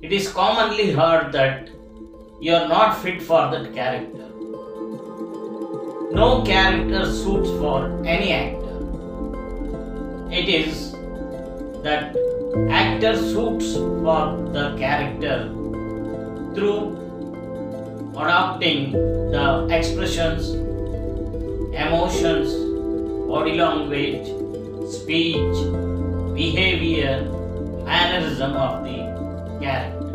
It is commonly heard that you are not fit for that character. No character suits for any actor. It is that actor suits for the character through adopting the expressions, emotions, body language, speech, behavior, mannerism of the yeah.